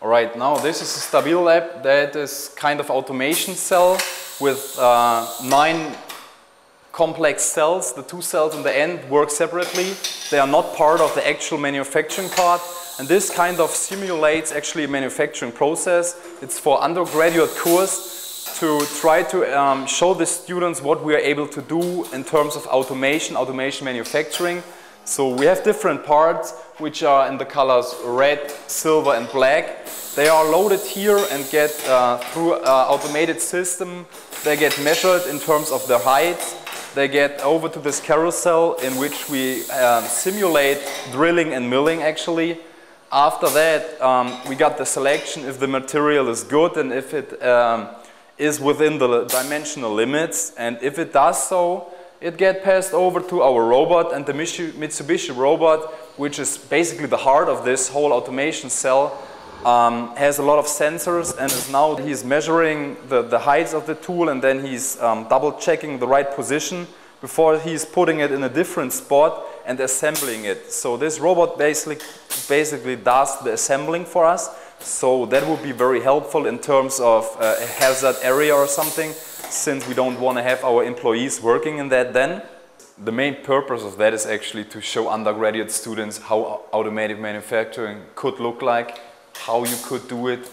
All right, now this is a Stabile lab that is kind of automation cell with uh, nine complex cells. The two cells in the end work separately. They are not part of the actual manufacturing part. And this kind of simulates actually a manufacturing process. It's for undergraduate course to try to um, show the students what we are able to do in terms of automation, automation manufacturing. So we have different parts which are in the colors red, silver and black. They are loaded here and get uh, through an automated system. They get measured in terms of their height. They get over to this carousel in which we um, simulate drilling and milling actually. After that, um, we got the selection if the material is good and if it um, is within the dimensional limits. And if it does so, it gets passed over to our robot and the Mitsubishi robot, which is basically the heart of this whole automation cell, um, has a lot of sensors and is now he's measuring the, the heights of the tool and then he's um, double checking the right position before he's putting it in a different spot and assembling it. So this robot basically, basically does the assembling for us. So that would be very helpful in terms of uh, a hazard area or something, since we don't want to have our employees working in that then. The main purpose of that is actually to show undergraduate students how automated manufacturing could look like, how you could do it,